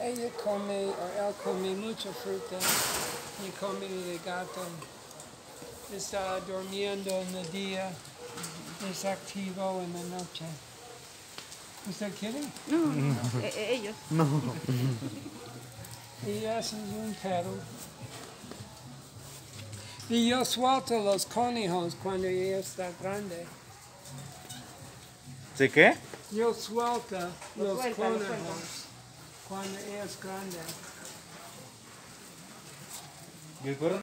Ella come, o él come mucha fruta y come de gato. Está durmiendo en el día, es activo en la noche. ¿Usted quiere? No, e- e- ellos. Y ese es un perro. Y yo suelto los conejos cuando ella está grande. ¿Sí qué? Yo suelto Lo los conejos. Cuando ella es